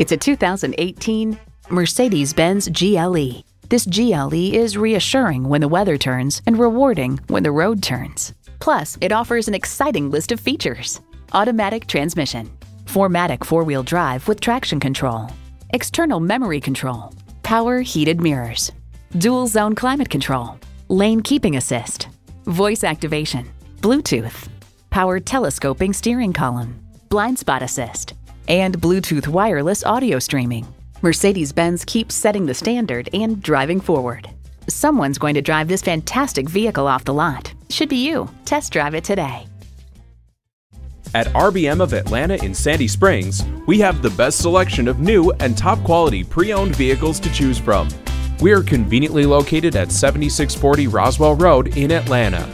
It's a 2018 Mercedes-Benz GLE. This GLE is reassuring when the weather turns and rewarding when the road turns. Plus, it offers an exciting list of features. Automatic transmission, 4MATIC four-wheel drive with traction control, external memory control, power heated mirrors, dual zone climate control, lane keeping assist, voice activation, Bluetooth, power telescoping steering column, blind spot assist, and Bluetooth wireless audio streaming. Mercedes-Benz keeps setting the standard and driving forward. Someone's going to drive this fantastic vehicle off the lot. Should be you. Test drive it today. At RBM of Atlanta in Sandy Springs, we have the best selection of new and top quality pre owned vehicles to choose from. We are conveniently located at 7640 Roswell Road in Atlanta.